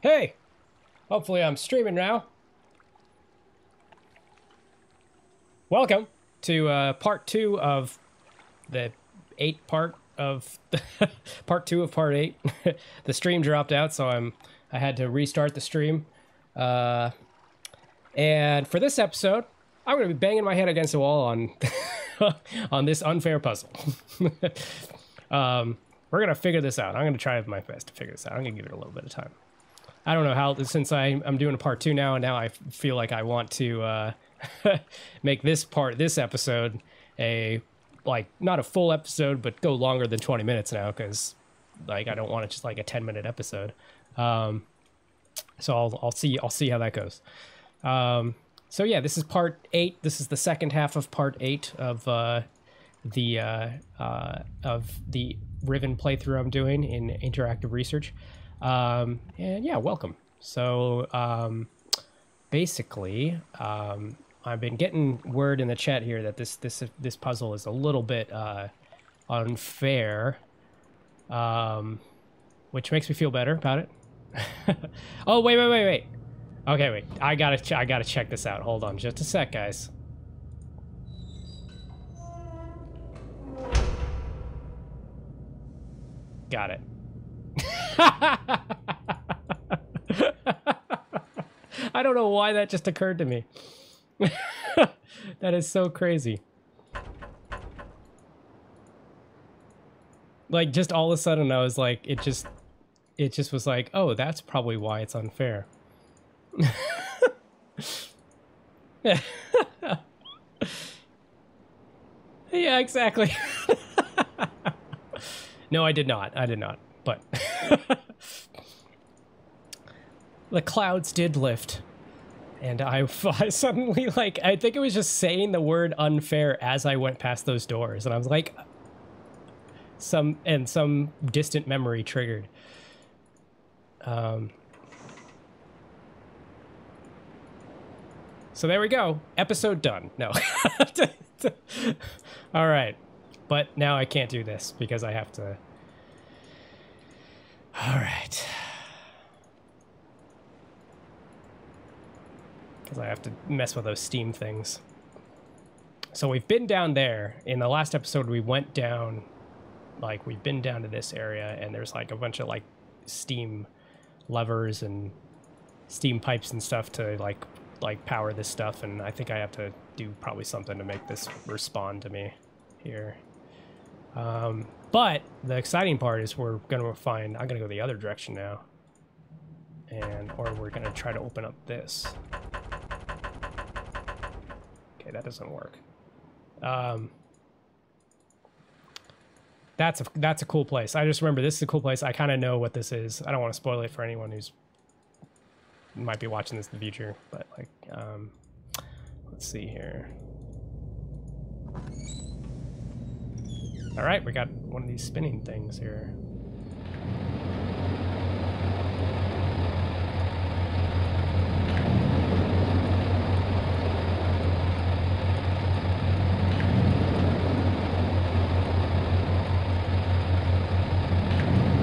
Hey! Hopefully I'm streaming now. Welcome to uh, part two of the eight part of part two of part eight. the stream dropped out, so I'm I had to restart the stream. Uh, and for this episode, I'm going to be banging my head against the wall on on this unfair puzzle. um, we're gonna figure this out. I'm gonna try my best to figure this out. I'm gonna give it a little bit of time. I don't know how since I I'm doing a part two now, and now I feel like I want to uh, make this part this episode a like not a full episode, but go longer than 20 minutes now because like I don't want it just like a 10 minute episode. Um, so I'll I'll see I'll see how that goes. Um, so yeah, this is part eight. This is the second half of part eight of uh, the uh, uh, of the Riven playthrough I'm doing in interactive research. Um, and yeah, welcome. So um, basically, um, I've been getting word in the chat here that this this this puzzle is a little bit uh, unfair, um, which makes me feel better about it. oh wait wait wait wait. Okay wait, I gotta I gotta check this out. Hold on, just a sec, guys. Got it. I don't know why that just occurred to me. that is so crazy. Like just all of a sudden I was like it just it just was like, "Oh, that's probably why it's unfair." yeah, exactly. No, I did not. I did not. But the clouds did lift. And I, suddenly, like, I think it was just saying the word unfair as I went past those doors. And I was like, some, and some distant memory triggered. Um, so there we go. Episode done. No. All right. But now I can't do this because I have to... Alright. Because I have to mess with those steam things. So we've been down there. In the last episode, we went down... Like, we've been down to this area, and there's, like, a bunch of, like, steam levers and steam pipes and stuff to, like, like power this stuff, and I think I have to do probably something to make this respond to me here. Um, but the exciting part is we're going to find, I'm going to go the other direction now. And, or we're going to try to open up this. Okay, that doesn't work. Um, that's a, that's a cool place. I just remember this is a cool place. I kind of know what this is. I don't want to spoil it for anyone who's might be watching this in the future, but like, um, let's see here. All right, we got one of these spinning things here.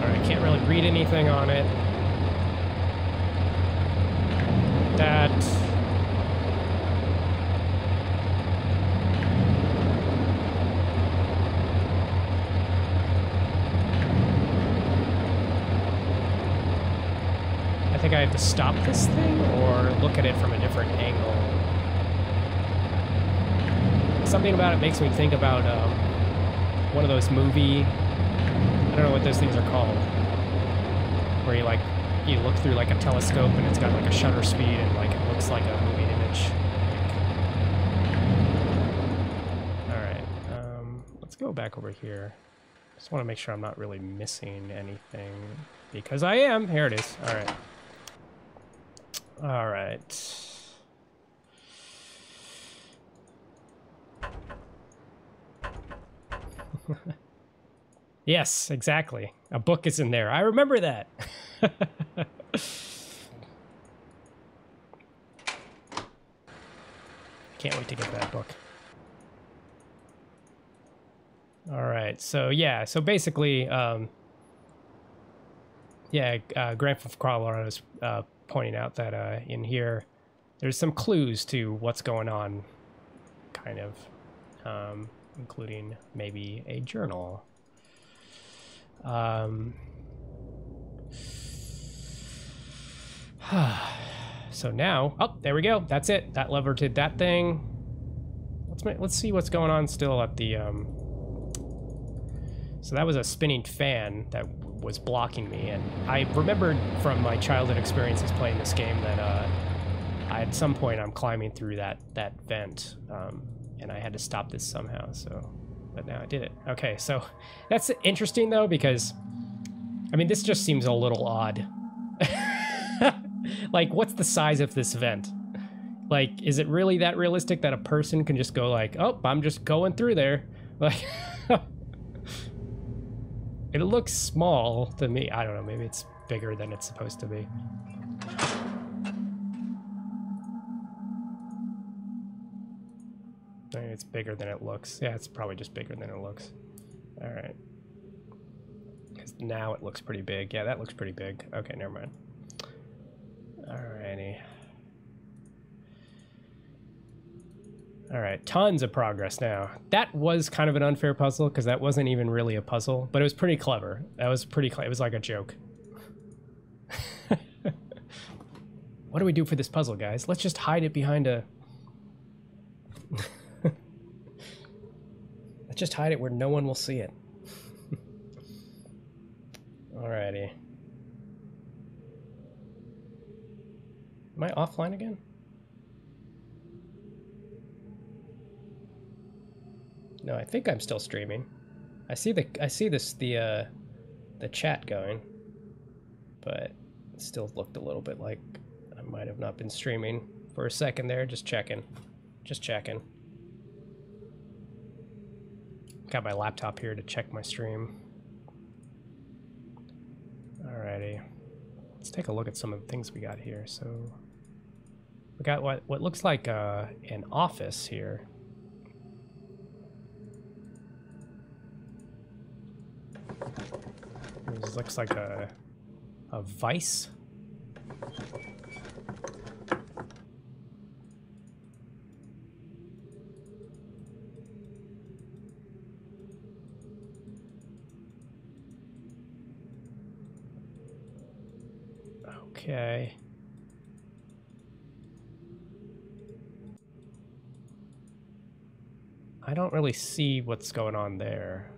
All right, can't really read anything on it. That think I have to stop this thing or look at it from a different angle. Something about it makes me think about um, one of those movie, I don't know what those things are called, where you like, you look through like a telescope and it's got like a shutter speed and like it looks like a moving image. Alright, um, let's go back over here. Just want to make sure I'm not really missing anything because I am. Here it is. All right. All right. yes, exactly. A book is in there. I remember that. Can't wait to get that book. All right. So yeah. So basically, um, yeah, uh, Grant from Colorado is uh, pointing out that uh, in here there's some clues to what's going on, kind of, um, including maybe a journal. Um, so now, oh, there we go. That's it. That lever did that thing. Let's let's see what's going on still at the. Um... So that was a spinning fan that was blocking me, and I remembered from my childhood experiences playing this game that uh, at some point I'm climbing through that that vent, um, and I had to stop this somehow. So, but now I did it. Okay, so that's interesting though because, I mean, this just seems a little odd. like, what's the size of this vent? Like, is it really that realistic that a person can just go like, oh, I'm just going through there? Like, it looks small to me. I don't know, maybe it's bigger than it's supposed to be. it's bigger than it looks. Yeah, it's probably just bigger than it looks. All right. Because now it looks pretty big. Yeah, that looks pretty big. Okay, never mind. Alrighty. All right, tons of progress now. That was kind of an unfair puzzle because that wasn't even really a puzzle, but it was pretty clever. That was pretty clever. It was like a joke. what do we do for this puzzle, guys? Let's just hide it behind a... Let's just hide it where no one will see it. Alrighty. Am I offline again? No, I think I'm still streaming. I see the I see this the uh the chat going. But it still looked a little bit like I might have not been streaming for a second there, just checking. Just checking. Got my laptop here to check my stream. Alrighty. Let's take a look at some of the things we got here. So we got what what looks like uh, an office here. This looks like a a vice. Okay. I don't really see what's going on there.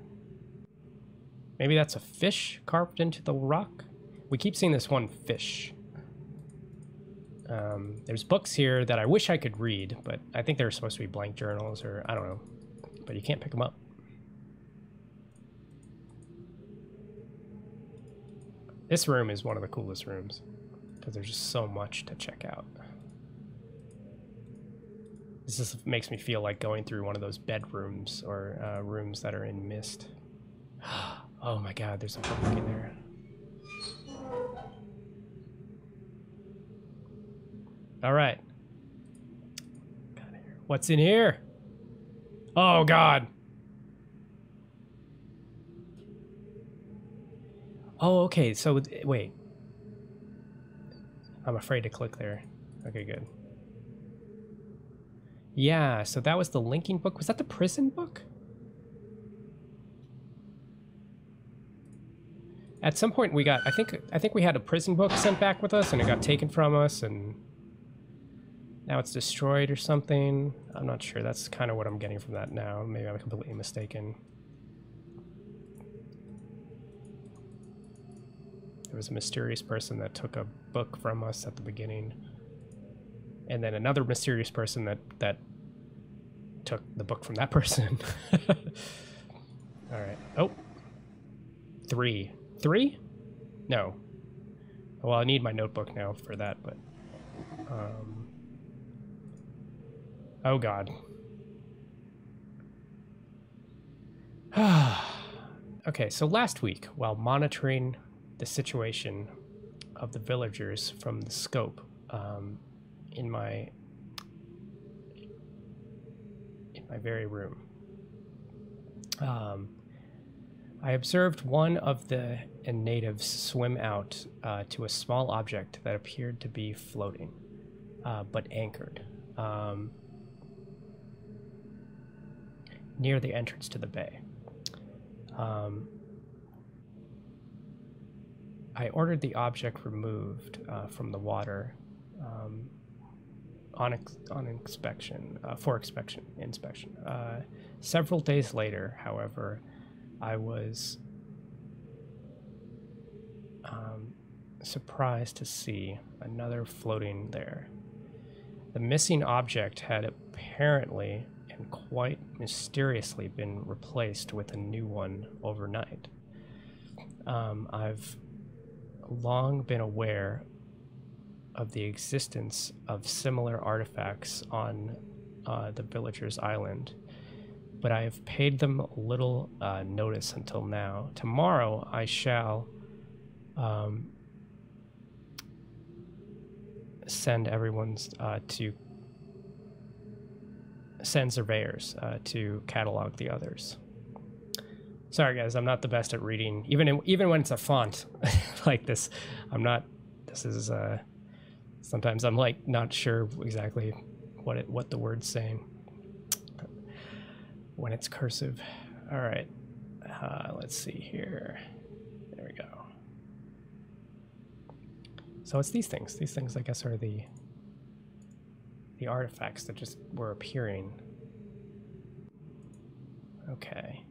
Maybe that's a fish carved into the rock? We keep seeing this one fish. Um, there's books here that I wish I could read, but I think they're supposed to be blank journals or I don't know. But you can't pick them up. This room is one of the coolest rooms because there's just so much to check out. This just makes me feel like going through one of those bedrooms or uh, rooms that are in Myst. oh my god, there's a book in there. All right. What's in here? Oh god. Oh, okay. So wait. I'm afraid to click there. Okay, good. Yeah, so that was the linking book. Was that the prison book? At some point we got I think I think we had a prison book sent back with us and it got taken from us and now it's destroyed or something. I'm not sure. That's kind of what I'm getting from that now. Maybe I'm completely mistaken. There was a mysterious person that took a book from us at the beginning and then another mysterious person that that took the book from that person. All right. Oh, three, three? No. Well, I need my notebook now for that, but. Um, oh God. okay, so last week, while monitoring the situation of the villagers from the scope, um, in my in my very room. Um, I observed one of the natives swim out uh, to a small object that appeared to be floating, uh, but anchored. Um, near the entrance to the bay. Um, I ordered the object removed uh, from the water um, on, ex- on inspection, uh, for inspection. inspection. Uh, several days later, however, I was um, surprised to see another floating there. The missing object had apparently and quite mysteriously been replaced with a new one overnight. Um, I've long been aware of the existence of similar artifacts on uh, the villagers' island, but I have paid them little uh, notice until now. Tomorrow I shall um, send everyone uh, to send surveyors uh, to catalog the others. Sorry, guys, I'm not the best at reading, even in, even when it's a font like this. I'm not. This is uh, sometimes I'm like not sure exactly what it what the word's saying when it's cursive. All right, uh, let's see here. There we go. So it's these things. These things, I guess, are the the artifacts that just were appearing. Okay.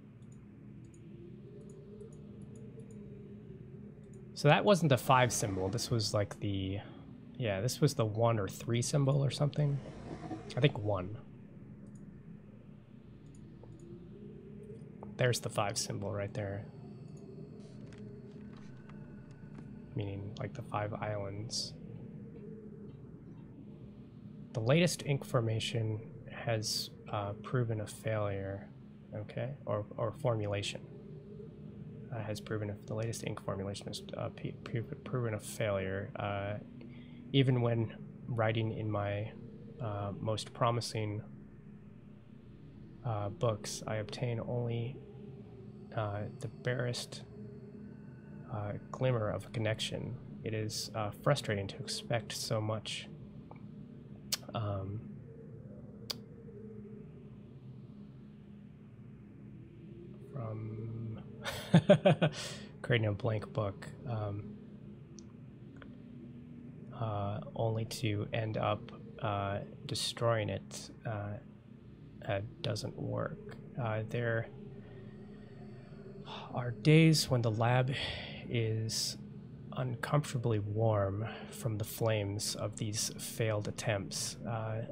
So that wasn't the five symbol. This was like the, yeah, this was the one or three symbol or something. I think one. There's the five symbol right there. Meaning like the five islands. The latest ink formation has uh, proven a failure, okay, or, or formulation uh, has proven the latest ink formulation has uh, proven a failure. Uh, even when writing in my uh, most promising uh, books, I obtain only uh, the barest glimmer of a connection. It is frustrating to expect so much um, from creating a blank book, um, uh, only to end up uh, destroying it uh, doesn't work. Uh, there are days when the lab is uncomfortably warm from the flames of these failed attempts. Uh,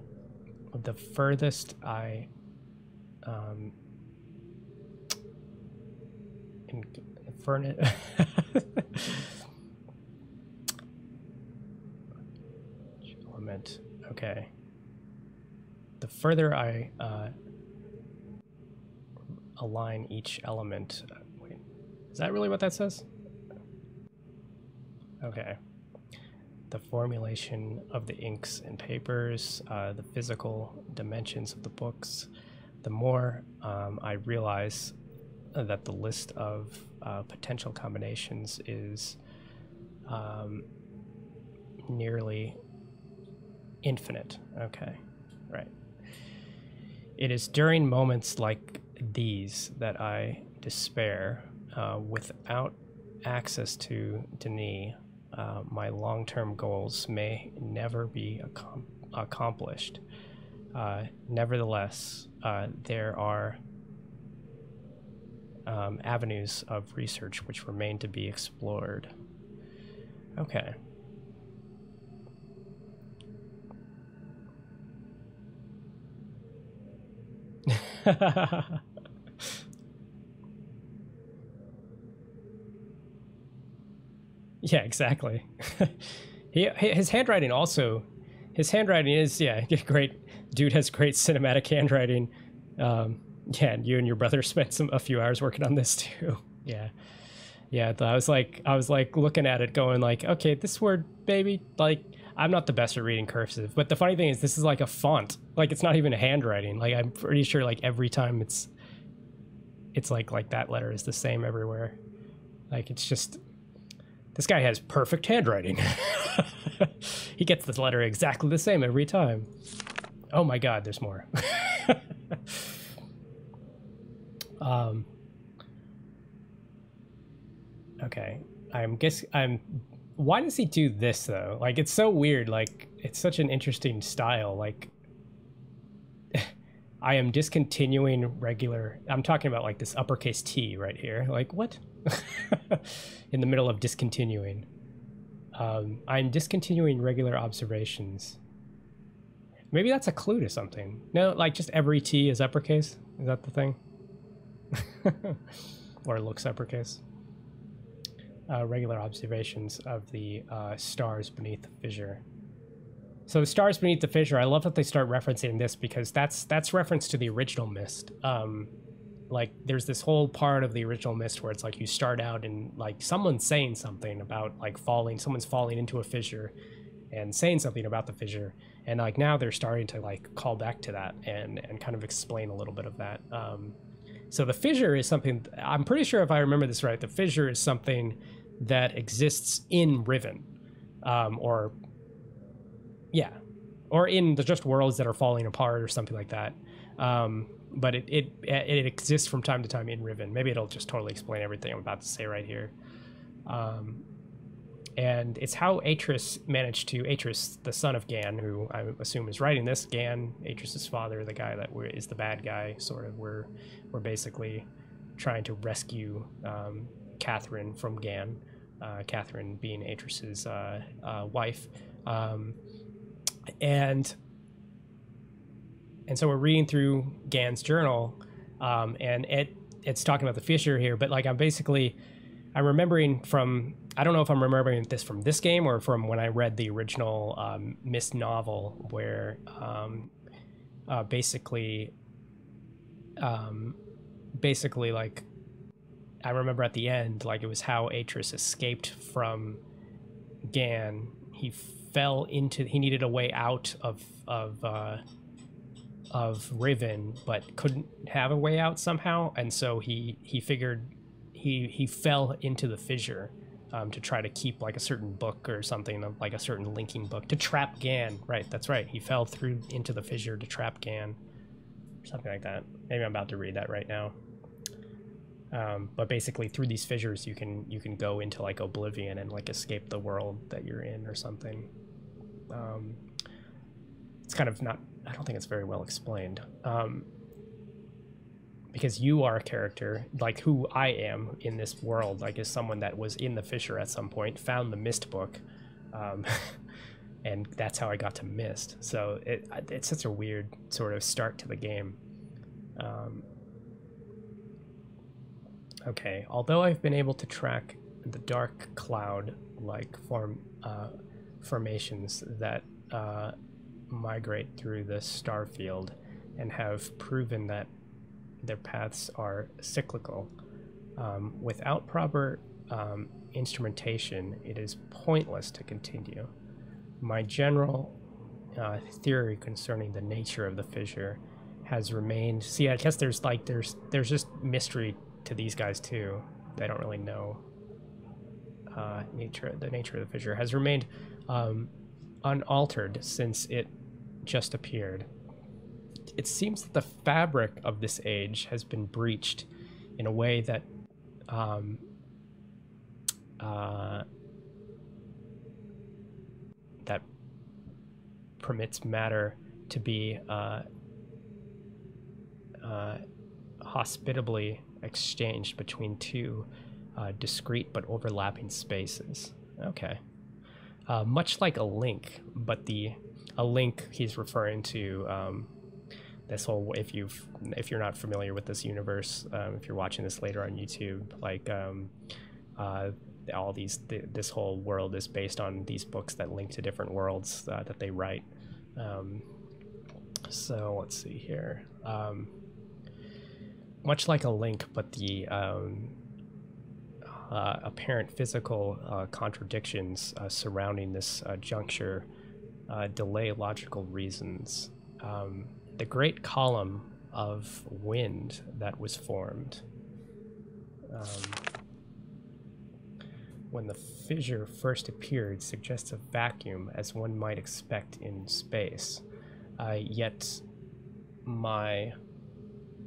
the furthest I um, in, furnace. element. Okay. The further I uh, align each element. Is that really what that says? Okay. The formulation of the inks and papers, uh, the physical dimensions of the books, the more um, I realize that the list of uh, potential combinations is um, nearly infinite. Okay, right. It is during moments like these that I despair. Uh, without access to D'ni, uh, my long term goals may never be ac- accomplished. Uh, nevertheless, uh, there are um, avenues of research which remain to be explored. Okay. yeah, exactly. he, his handwriting also, his handwriting is yeah great. Dude has great cinematic handwriting. Um, yeah, and you and your brother spent some a few hours working on this too. yeah. Yeah, I was like I was like looking at it going like, okay, this word baby, like I'm not the best at reading cursive, but the funny thing is this is like a font. Like it's not even handwriting. Like I'm pretty sure like every time it's it's like like that letter is the same everywhere. Like it's just This guy has perfect handwriting. he gets this letter exactly the same every time. Oh my god, there's more. um, okay, I'm guess I'm. Why does he do this though? Like, it's so weird. Like, it's such an interesting style. Like, I am discontinuing regular. I'm talking about like this uppercase T right here. Like, what? In the middle of discontinuing. Um, I'm discontinuing regular observations. Maybe that's a clue to something. No, like just every T is uppercase. Is that the thing? or looks uppercase. Uh, regular observations of the uh, stars beneath the fissure. So the stars beneath the fissure. I love that they start referencing this because that's that's reference to the original Myst. Um, like there's this whole part of the original Myst where it's like you start out and like someone's saying something about like falling, someone's falling into a fissure, and saying something about the fissure, and like now they're starting to like call back to that and and kind of explain a little bit of that. Um, so the fissure is something I'm pretty sure if I remember this right, the fissure is something that exists in Riven, um, or yeah, or in the just worlds that are falling apart or something like that. Um, but it, it it exists from time to time in Riven. Maybe it'll just totally explain everything I'm about to say right here. Um, and it's how Atrus managed to Atrus, the son of Gehn, who I assume is writing this. Gehn, Atrus's father, the guy that is the bad guy, sort of. We're we're basically trying to rescue um, Catherine from Gehn. Uh, Catherine being Atrus's uh, uh, wife, um, and and so we're reading through Gehn's journal, um, and it it's talking about the fissure here. But like I'm basically, I'm remembering from I don't know if I'm remembering this from this game or from when I read the original um, Myst novel, where um, uh, basically, um, basically like I remember at the end, like it was how Atrus escaped from Gehn. He fell into he needed a way out of of uh, of Riven, but couldn't have a way out somehow, and so he he figured he he fell into the fissure um, to try to keep like a certain book or something like a certain linking book to trap Gehn. Right, that's right. He fell through into the fissure to trap Gehn, something like that. Maybe I'm about to read that right now. Um, but basically, through these fissures, you can you can go into like oblivion and like escape the world that you're in or something. Um, it's kind of not I don't think it's very well explained. Um, because you are a character, like who I am in this world, like is someone that was in the fissure at some point, found the Myst book, um, and that's how I got to Myst. So it, it's such a weird sort of start to the game. Um, okay, although I've been able to track the dark cloud like form uh, formations that uh, migrate through the star field and have proven that their paths are cyclical. Um, without proper um, instrumentation, it is pointless to continue. My general uh, theory concerning the nature of the fissure has remained. See, I guess there's like there's there's just mystery to these guys too. They don't really know uh, nature. The nature of the fissure has remained um, unaltered since it just appeared. It seems that the fabric of this age has been breached in a way that um, uh, that permits matter to be uh, uh, hospitably exchanged between two uh, discrete but overlapping spaces. Okay. Uh, much like a link, but the a link he's referring to um, this whole if you've if you're not familiar with this universe um, if you're watching this later on youtube like um, uh, all these th- this whole world is based on these books that link to different worlds uh, that they write. Um, so let's see here. Um, much like a link but the um, uh, apparent physical uh, contradictions uh, surrounding this uh, juncture uh, delay logical reasons. Um, the great column of wind that was formed. Um, when the fissure first appeared suggests a vacuum as one might expect in space. Uh, yet my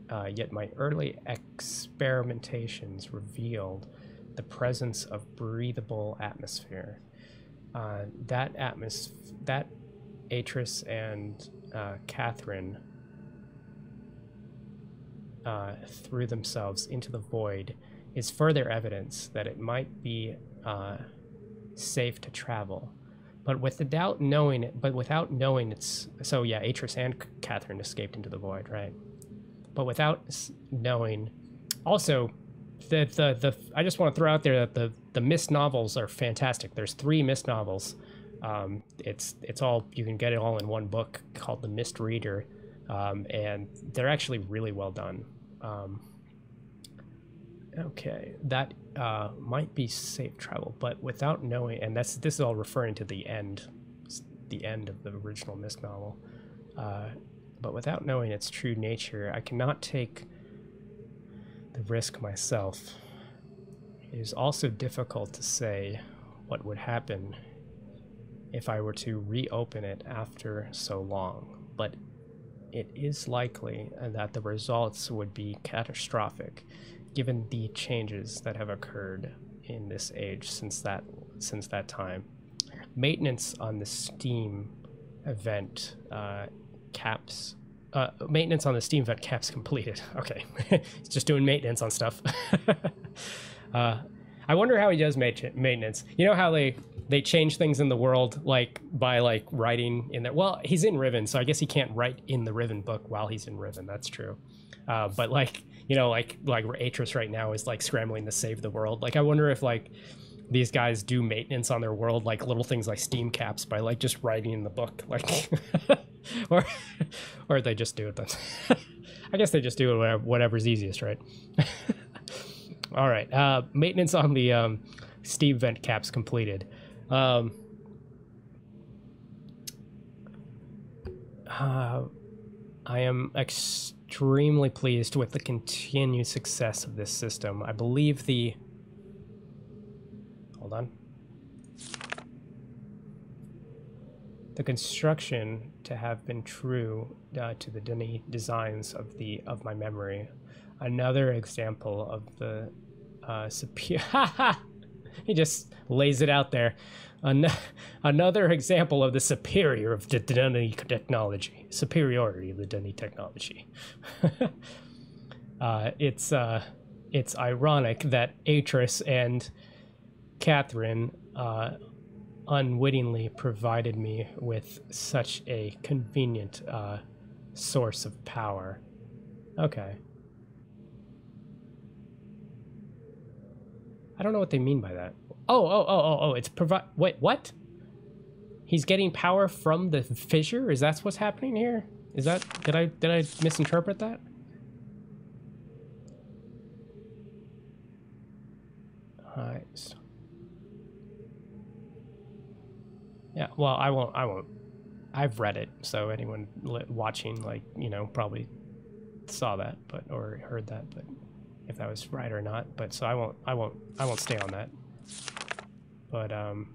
uh, yet my early experimentations revealed the presence of breathable atmosphere. Uh, that atmos that Atrus and uh, Catherine uh, threw themselves into the void is further evidence that it might be uh, safe to travel. But without knowing it, but without knowing it's so yeah, Atrus and Catherine escaped into the void, right? But without knowing, also the the the I just want to throw out there that the the Myst novels are fantastic. There's three Myst novels. Um, it's it's all you can get it all in one book called The Myst Reader, um, and they're actually really well done. Um, okay, that uh, might be safe travel, but without knowing, and that's this is all referring to the end, the end of the original Myst novel. Uh, but without knowing its true nature, I cannot take the risk myself. It is also difficult to say what would happen if I were to reopen it after so long, but it is likely that the results would be catastrophic given the changes that have occurred in this age since that since that time. Maintenance on the Steam event uh, caps uh, maintenance on the Steam event caps completed. Okay, he's just doing maintenance on stuff. uh, I wonder how he does maintenance. You know how they they change things in the world like by like writing in there. Well, he's in Riven, so I guess he can't write in the Riven book while he's in Riven. That's true. Uh, but like you know, like like Atrus right now is like scrambling to save the world. Like I wonder if like these guys do maintenance on their world, like little things like Steam caps by like just writing in the book, like, or or they just do it. I guess they just do it whatever, whatever's easiest, right? All right, uh, maintenance on the um, Steam vent caps completed. Um, uh, I am extremely pleased with the continued success of this system. I believe the... Hold on. The construction to have been true uh, to the D'ni designs of the of my memory. Another example of the uh, superior... he just lays it out there. An- another example of the superior of the D'ni technology, superiority of the D'ni technology. uh, it's uh, it's ironic that Atrus and Catherine uh, unwittingly provided me with such a convenient uh, source of power. Okay. I don't know what they mean by that. Oh, oh, oh, oh, oh, it's provide. Wait, what? He's getting power from the fissure? Is that what's happening here? Is that did I did I misinterpret that? Alright. Yeah, well, I won't. I won't. I've read it, so anyone watching, like you know, probably saw that, but or heard that, but if that was right or not. But so I won't. I won't. I won't stay on that. But um,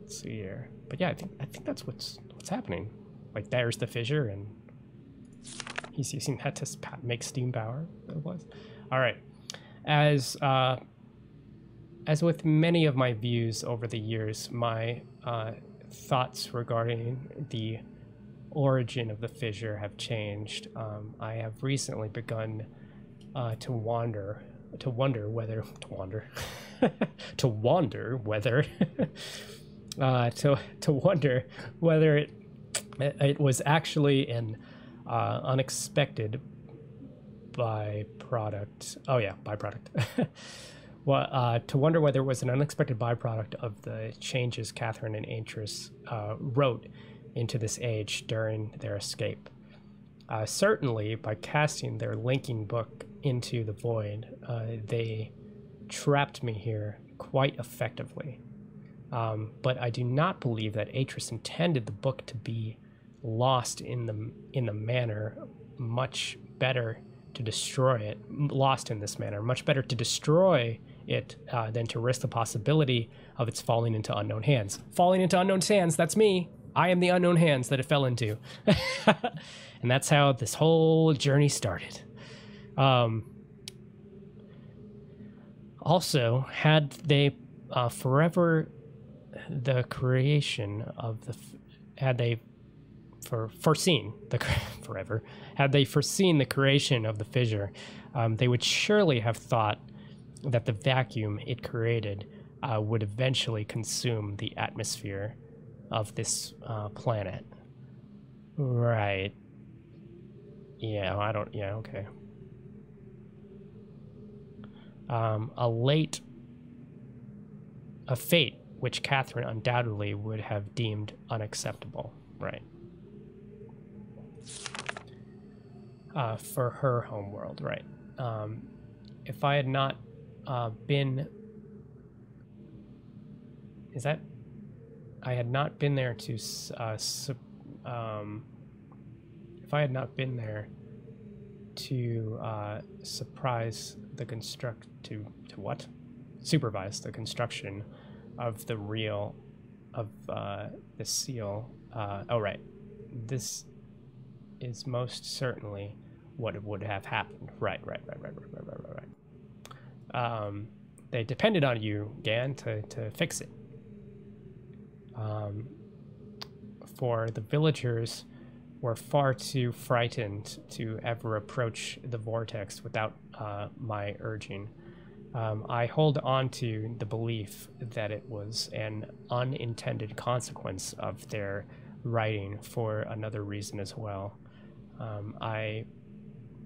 let's see here. But yeah, I think I think that's what's what's happening. Like there's the fissure, and he's using that to make steam power. It was all right. As uh, as with many of my views over the years, my uh, thoughts regarding the origin of the fissure have changed. Um, I have recently begun uh, to wander, to wonder whether to wander. to wonder whether uh, to to wonder whether it it was actually an uh, unexpected byproduct. Oh yeah, byproduct. well, uh, to wonder whether it was an unexpected byproduct of the changes Catherine and Atrus uh, wrote into this age during their escape. Uh, certainly, by casting their linking book into the void, uh, they trapped me here quite effectively. Um, but I do not believe that Atrus intended the book to be lost in the in the manner much better to destroy it lost in this manner much better to destroy it uh, than to risk the possibility of its falling into unknown hands. Falling into unknown hands, that's me. I am the unknown hands that it fell into. and that's how this whole journey started. Um, also, had they uh, forever the creation of the, had they for foreseen the forever had they foreseen the creation of the fissure, um, they would surely have thought that the vacuum it created uh, would eventually consume the atmosphere of this uh, planet. Right. Yeah, I don't. Yeah, okay. Um, a late. A fate which Catherine undoubtedly would have deemed unacceptable. Right. Uh, for her homeworld, right. Um, if I had not uh, been. Is that I had not been there to, uh, um, if I had not been there to uh, surprise the construct to to what supervise the construction of the real of uh, the seal. Uh, oh right, this is most certainly what would have happened. Right, right, right, right, right, right, right, right. Um, they depended on you, Gehn, to to fix it um, for the villagers were far too frightened to ever approach the vortex without uh, my urging. Um, I hold on to the belief that it was an unintended consequence of their writing for another reason as well. Um, I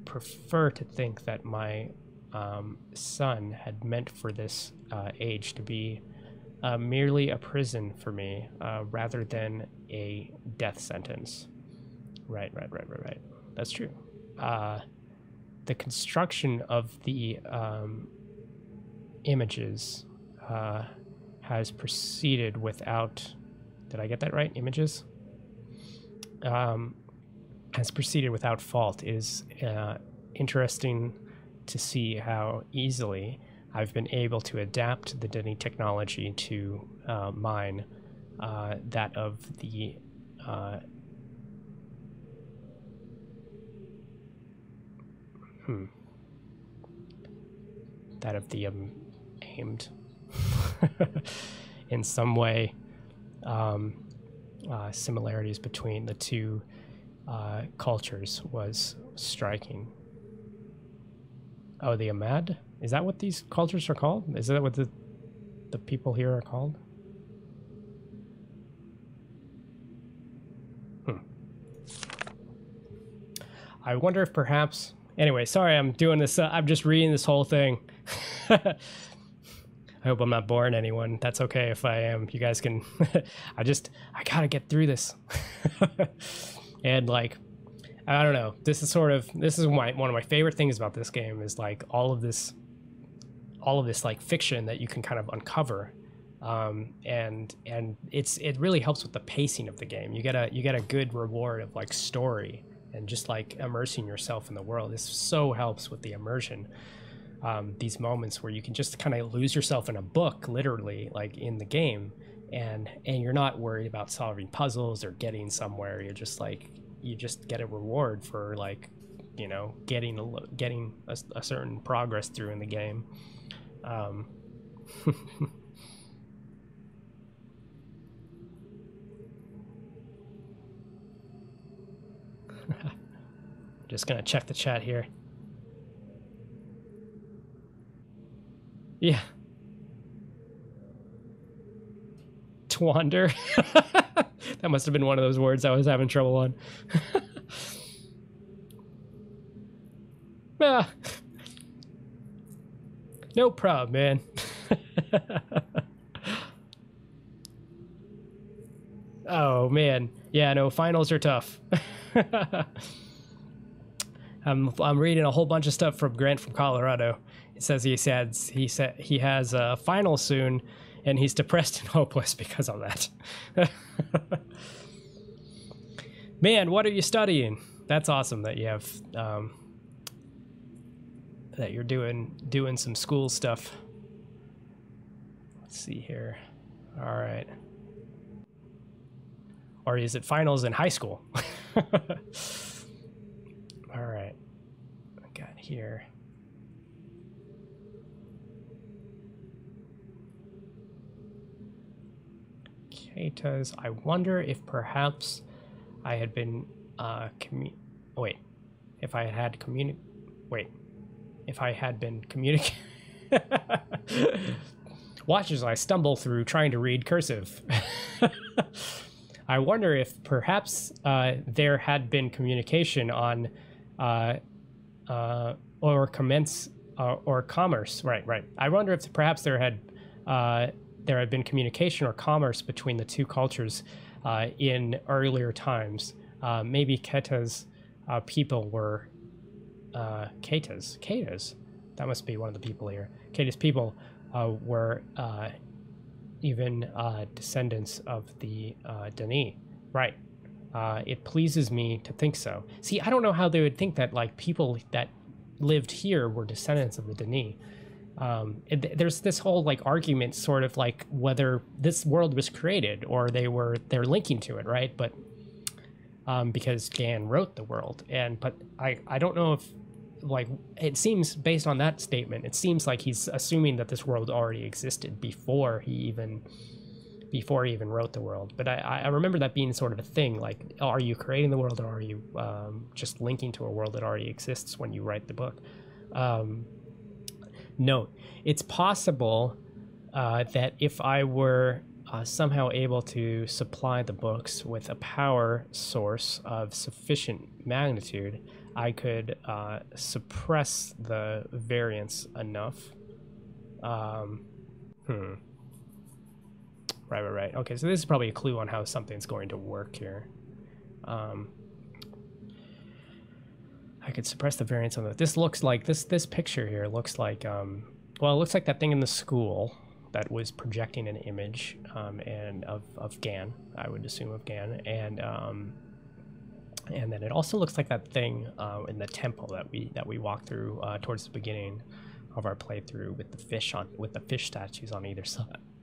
prefer to think that my um, son had meant for this uh, age to be uh, merely a prison for me uh, rather than a death sentence. Right, right, right, right, right. That's true. Uh, the construction of the um, images uh, has proceeded without. Did I get that right? Images? Um, has proceeded without fault is uh, interesting to see how easily I've been able to adapt the D'ni technology to uh, mine, uh, that of the hmm, that of the um, aimed in some way um, uh, similarities between the two uh, cultures was striking. Oh, the Ahmad? Is that what these cultures are called? Is that what the the people here are called? Hmm. I wonder if perhaps. Anyway, sorry, I'm doing this. Uh, I'm just reading this whole thing. I hope I'm not boring anyone. That's okay if I am. You guys can. I just. I gotta get through this. and like, I don't know. This is sort of. This is my one of my favorite things about this game is like all of this all of this like fiction that you can kind of uncover um, and and it's it really helps with the pacing of the game you get a you get a good reward of like story and just like immersing yourself in the world this so helps with the immersion um, these moments where you can just kind of lose yourself in a book literally like in the game and and you're not worried about solving puzzles or getting somewhere. You're just like you just get a reward for like you know getting a, getting a, a certain progress through in the game. Um, Just gonna check the chat here. Yeah. Twander. that must have been one of those words I was having trouble on. ah. No problem, man. oh man, yeah, no, finals are tough. I'm I'm reading a whole bunch of stuff from Grant from Colorado. It says he said he said he has a final soon, and he's depressed and hopeless because of that. Man, what are you studying? That's awesome that you have um, that you're doing doing some school stuff. Let's see here. All right. Or is it finals in high school? All right. I got here. Ketas. I wonder if perhaps I had been uh commu- wait. If I had communi- wait. If I had been communicating Watch as I stumble through trying to read cursive. I wonder if perhaps uh, there had been communication on uh, uh, or commence uh, or commerce. Right, right. I wonder if perhaps there had uh, there had been communication or commerce between the two cultures uh, in earlier times. maybe Keta's people were Ketas. Ketas. That must be one of the people here. Keta's people uh, were uh, even uh, descendants of the uh, D'ni. Right. Uh, it pleases me to think so. See, I don't know how they would think that like people that lived here were descendants of the D'ni. Um, it, there's this whole like argument, sort of like whether this world was created or they were they're linking to it, right? But um, because Gehn wrote the world, and but I I don't know if like it seems based on that statement it seems like he's assuming that this world already existed before he even before he even wrote the world. But i i remember that being sort of a thing like are you creating the world or are you um, just linking to a world that already exists when you write the book? Um, note it's possible uh, that if i were uh, somehow able to supply the books with a power source of sufficient magnitude I could uh, suppress the variance enough. Um, hmm. Right, right, right. Okay, so this is probably a clue on how something's going to work here. Um, I could suppress the variance on the. This looks like this. This picture here looks like. Um, well, it looks like that thing in the school that was projecting an image um, and of of Gehn. I would assume of Gehn, and um, and then it also looks like that thing uh, in the temple that we that we walked through uh, towards the beginning of our playthrough with the fish on with the fish statues on either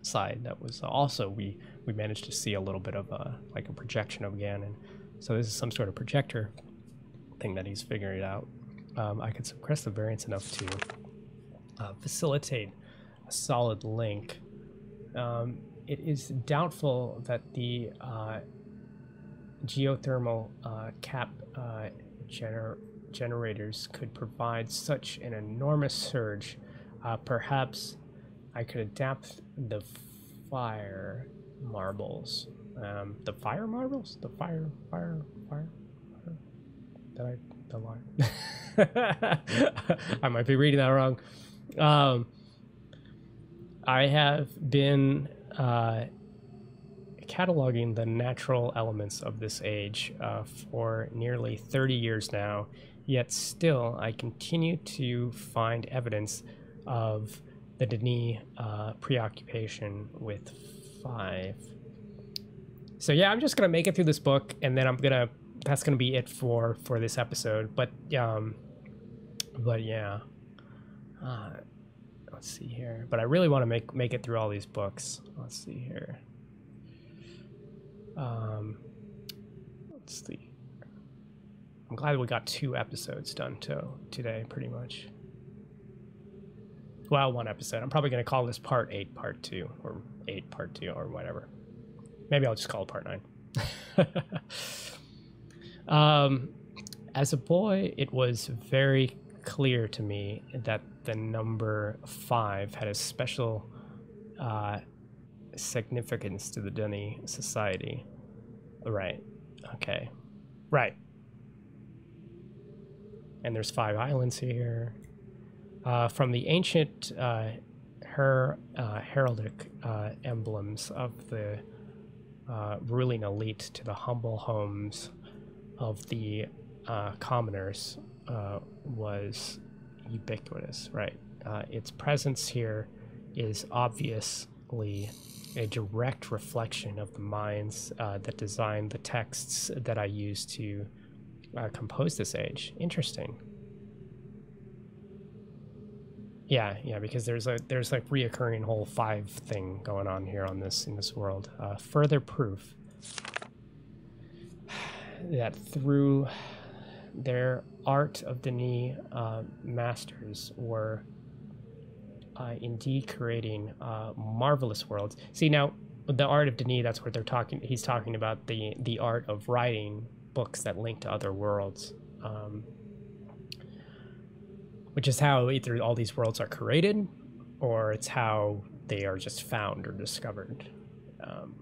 side. That was also we we managed to see a little bit of a like a projection of Ganon. So this is some sort of projector thing that he's figuring out. Um, I could suppress the variance enough to uh, facilitate a solid link. Um, it is doubtful that the uh, geothermal uh, cap uh, gener generators could provide such an enormous surge. Uh, perhaps I could adapt the fire marbles. Um, the fire marbles? The fire, fire, fire, fire. Did I, the line? I might be reading that wrong. Um, I have been uh, cataloging the natural elements of this age uh, for nearly 30 years now, yet still I continue to find evidence of the D'ni's uh, preoccupation with five. So yeah, I'm just gonna make it through this book, and then I'm gonna. That's gonna be it for for this episode. But um, but yeah. Uh, let's see here. But I really want to make make it through all these books. Let's see here. Um, let's see. I'm glad we got two episodes done too today, pretty much. Well, one episode. I'm probably going to call this part eight, part two, or eight, part two, or whatever. Maybe I'll just call it part nine. um, as a boy, it was very clear to me that the number five had a special uh, significance to the D'ni society. Right. Okay. Right. And there's five islands here. Uh, from the ancient uh, her uh, heraldic uh, emblems of the uh, ruling elite to the humble homes of the uh, commoners was ubiquitous. Right. its presence here is a direct reflection of the minds uh, that designed the texts that I used to uh, compose this age. Interesting. Yeah, yeah, because there's a there's like reoccurring whole five thing going on here on this in this world. Uh, further proof that through their art of D'ni uh, masters were uh, indeed creating uh, marvelous worlds. See now, the art of D'ni, that's what they're talking. He's talking about the the art of writing books that link to other worlds, um, which is how either all these worlds are created, or it's how they are just found or discovered, um,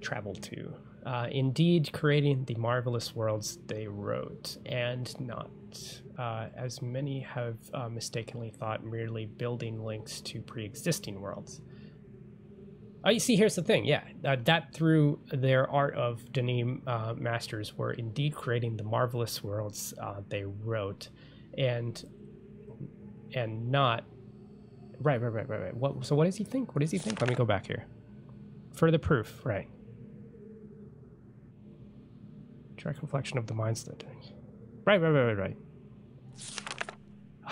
traveled to. Uh, indeed, creating the marvelous worlds they wrote, and not, uh, as many have uh, mistakenly thought, merely building links to pre existing worlds. Oh, you see, here's the thing. Yeah, uh, that through their art of D'ni uh, masters were indeed creating the marvelous worlds uh, they wrote, and and not. Right, right, right, right, right. What? So, what does he think? What does he think? Let me go back here. Further proof. Right. Direct reflection of the minds. Right, right, right, right, right.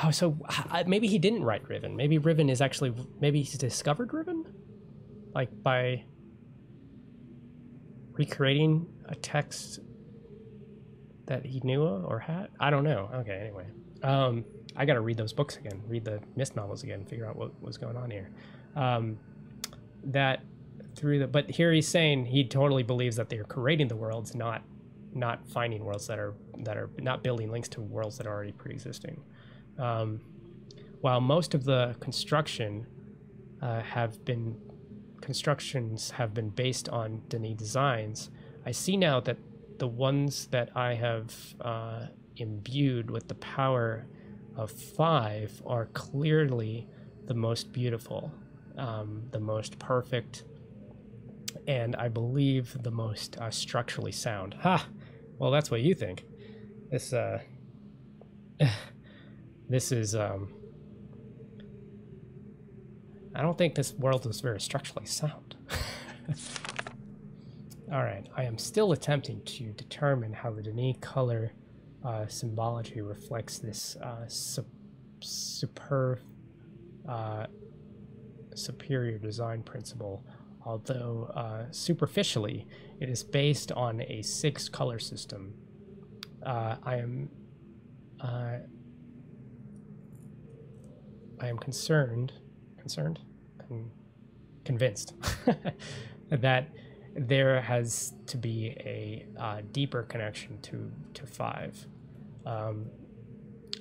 Oh, so uh, maybe he didn't write Riven. Maybe Riven is actually maybe he's discovered Riven like by recreating a text that he knew or had. I don't know. Okay, anyway, um, I got to read those books again, read the Myst novels again, figure out what was going on here. Um, that through the, but here he's saying he totally believes that they're creating the worlds, not not finding worlds that are that are not building links to worlds that are already pre-existing. Um, while most of the construction uh, have been constructions have been based on D'ni designs, I see now that the ones that I have uh, imbued with the power of five are clearly the most beautiful, um, the most perfect, and I believe the most uh, structurally sound. Ha! Well, that's what you think. This, uh, this is, um, I don't think this world is very structurally sound. All right, I am still attempting to determine how the D'ni color uh, symbology reflects this uh, su superb, uh, superior design principle, although uh, superficially it is based on a six color system. Uh, I am uh, I am concerned concerned, con- convinced that there has to be a uh, deeper connection to to five. Um,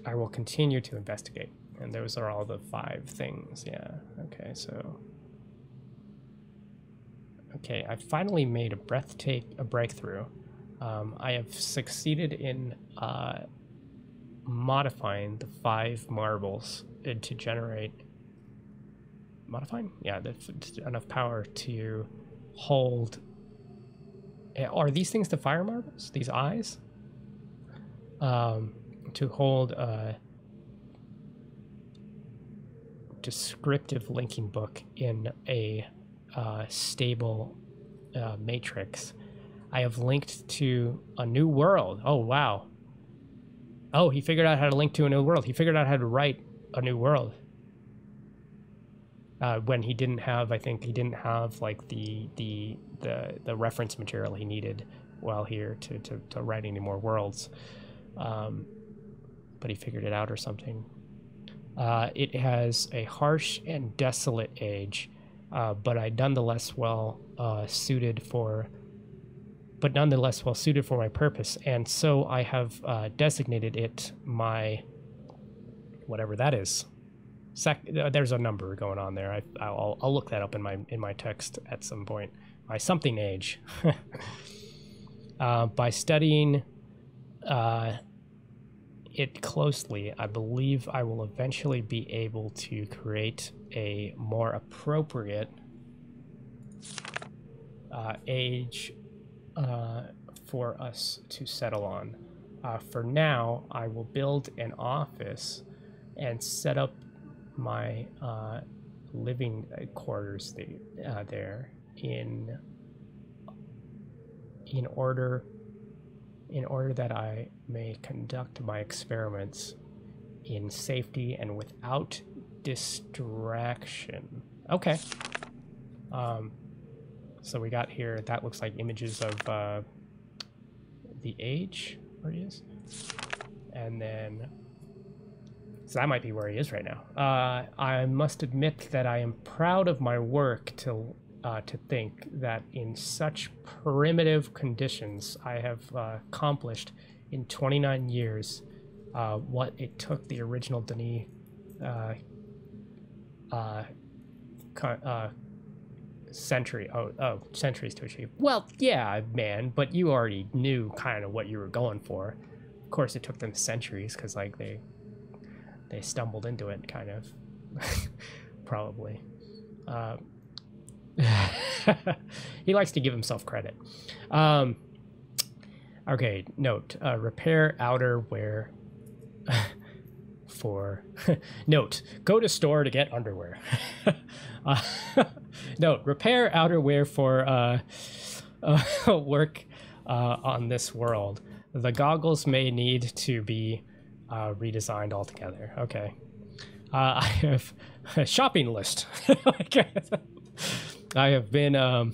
I will continue to investigate, and those are all the five things. Yeah. Okay. So. Okay, I finally made a breath take a breakthrough. Um, I have succeeded in uh, modifying the five marbles to generate modifying? Yeah, that's enough power to hold. Eh, are these things the fire marbles? These eyes? Um, to hold a descriptive linking book in a uh, stable uh, matrix. I have linked to a new world. Oh, wow. Oh, he figured out how to link to a new world. He figured out how to write a new world uh, when he didn't have, I think he didn't have like the the the, the reference material he needed while here to, to, to write any more worlds. Um, but he figured it out or something. Uh, it has a harsh and desolate age, uh, but I nonetheless well uh, suited for, but nonetheless well suited for my purpose, and so I have uh, designated it my, whatever that is, Sec- uh, there's a number going on there. I, I'll, I'll look that up in my in my text at some point. My something age. uh, by studying uh, it closely, I believe I will eventually be able to create a more appropriate uh, age uh, for us to settle on. Uh, for now, I will build an office and set up my uh, living quarters uh, there in in order in order that I may conduct my experiments in safety and without distraction. Okay. Um, so we got here, that looks like images of uh, the age, where he is. And then, so that might be where he is right now. Uh, I must admit that I am proud of my work to uh, to think that in such primitive conditions I have uh, accomplished in 29 years uh, what it took the original D'nis uh, uh, uh, century oh oh centuries to achieve. Well, yeah, man, but you already knew kind of what you were going for. Of course, it took them centuries because like they they stumbled into it, kind of probably. Uh, he likes to give himself credit. Um, okay, note: uh, repair outerwear for note go to store to get underwear. Uh, note repair outerwear for uh, uh, work uh, on this world. The goggles may need to be uh, redesigned altogether. Okay. I have a shopping list i have been um,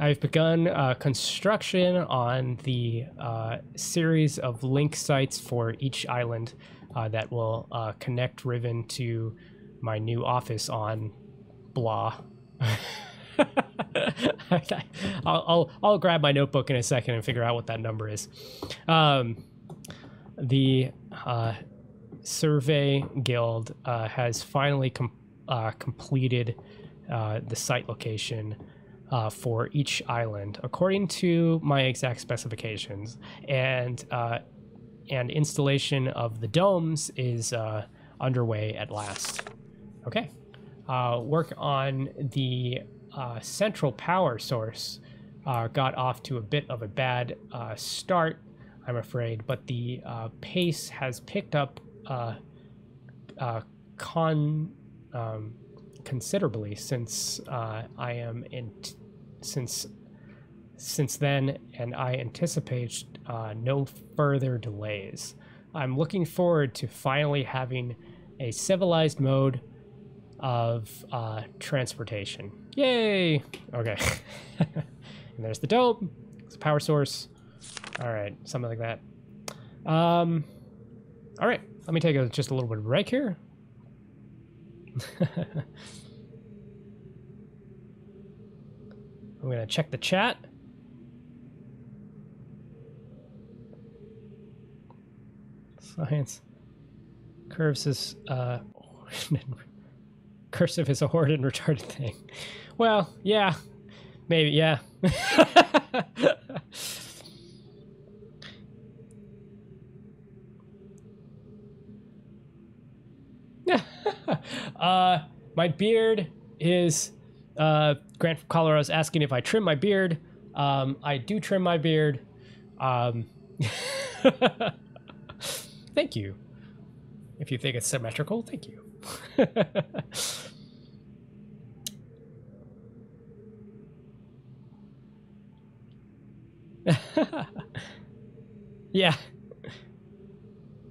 I've begun uh, construction on the uh, series of link sites for each island uh, that will uh, connect Riven to my new office on blah. I'll, I'll, I'll grab my notebook in a second and figure out what that number is. Um, the uh, Survey Guild uh, has finally com- completed the site location uh, for each island according to my exact specifications, and uh, and installation of the domes is uh, underway at last. Okay, uh, work on the uh, central power source uh, got off to a bit of a bad start, I'm afraid, but the pace has picked up con. Um, considerably since uh, I am in since since then, and I anticipate uh, no further delays. I'm looking forward to finally having a civilized mode of uh, transportation. Yay! Okay. and there's the dope. It's a power source. All right, something like that. Um, all right, let me take a, just a little bit of break here. I'm going to check the chat. Science. Curves is, uh, cursive is a horrid and retarded thing. Well, yeah. Maybe, yeah. uh, my beard is uh, Grant from Colorado is asking if I trim my beard. Um, I do trim my beard. Um, thank you. If you think it's symmetrical, thank you. yeah.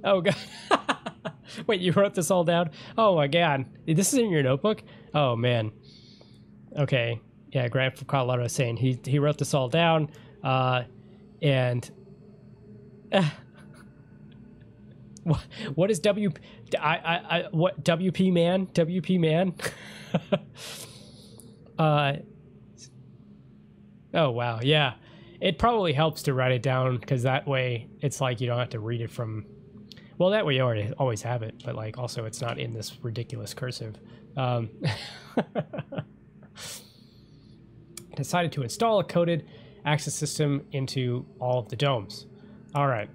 Oh god. Wait, you wrote this all down? Oh my god. This is in your notebook? Oh man. Okay, yeah, Grant from Colorado is saying he he wrote this all down, uh, and uh, what what is W? I I, I what WP man WP man? uh, oh wow, yeah. It probably helps to write it down because that way it's like you don't have to read it from. Well, that way you already always have it, but like also it's not in this ridiculous cursive. Um, decided to install a coded access system into all of the domes. All right.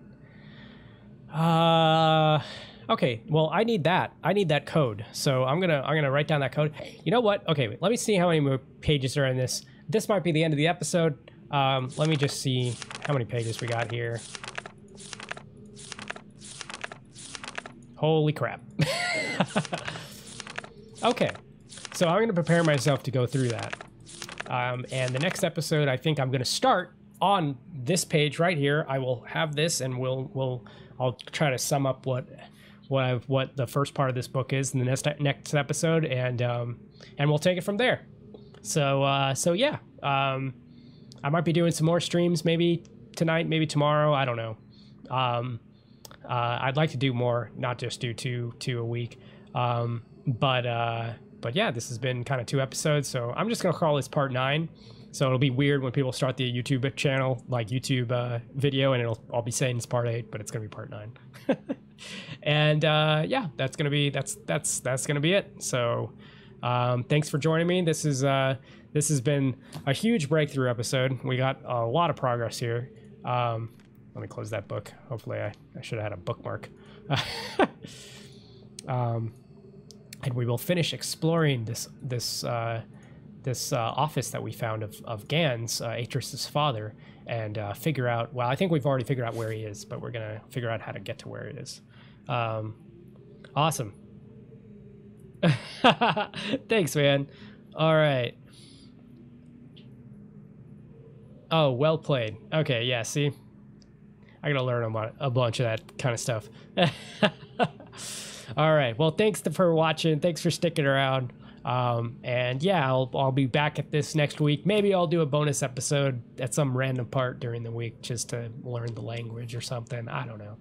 Uh, okay. Well, I need that. I need that code. So I'm gonna I'm gonna write down that code. You know what? Okay, wait, let me see how many more pages are in this. This might be the end of the episode. Um, let me just see how many pages we got here. Holy crap. okay. So I'm going to prepare myself to go through that. Um, and the next episode, I think I'm going to start on this page right here. I will have this, and we'll we'll I'll try to sum up what what what the first part of this book is in the next next episode, and um, and we'll take it from there. So uh, so yeah, um, I might be doing some more streams maybe tonight, maybe tomorrow. I don't know. Um, uh, I'd like to do more, not just do two two a week. Um, but uh, but yeah, this has been kind of two episodes, so I'm just gonna call this part nine. So it'll be weird when people start the YouTube channel, like YouTube uh, video, and it'll I'll be saying it's part eight, but it's gonna be part nine. and uh, yeah, that's gonna be that's that's that's gonna be it. So um, thanks for joining me. This is uh, this has been a huge breakthrough episode. We got a lot of progress here. Um, let me close that book. Hopefully, I, I should have had a bookmark. um, and we will finish exploring this this uh, this uh, office that we found of of Gehn's, uh, Atrus's father, and uh, figure out. Well, I think we've already figured out where he is, but we're gonna figure out how to get to where it is. Um, awesome. Thanks, man. All right. Oh, well played. Okay, yeah. See, I gotta learn about a bunch of that kind of stuff. All right. Well, thanks for watching. Thanks for sticking around. Um, and yeah, I'll, I'll be back at this next week. Maybe I'll do a bonus episode at some random part during the week just to learn the language or something. I don't know.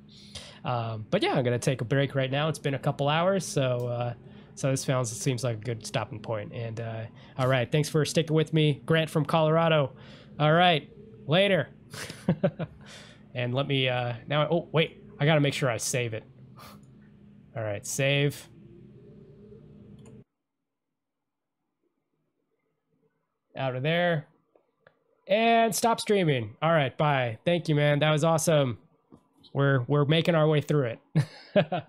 Um, but yeah, I'm gonna take a break right now. It's been a couple hours, so uh, so this sounds seems like a good stopping point. And uh, all right, thanks for sticking with me, Grant from Colorado. All right, later. and let me uh, now. Oh wait, I gotta make sure I save it. All right, save. Out of there. And stop streaming. All right, bye. Thank you, man. That was awesome. We're we're making our way through it.